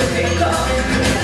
to be.